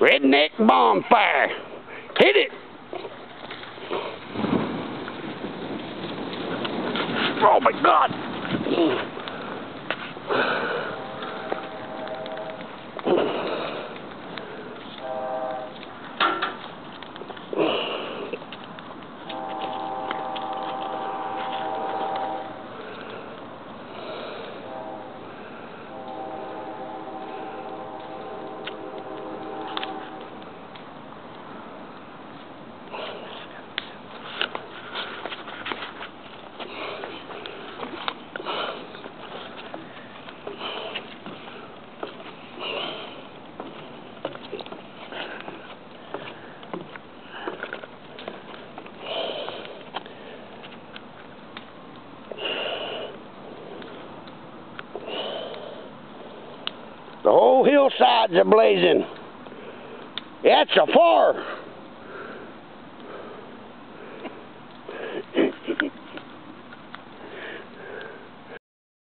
Redneck bonfire. Hit it. Oh my God. The whole hillsides are blazing. That's a fire.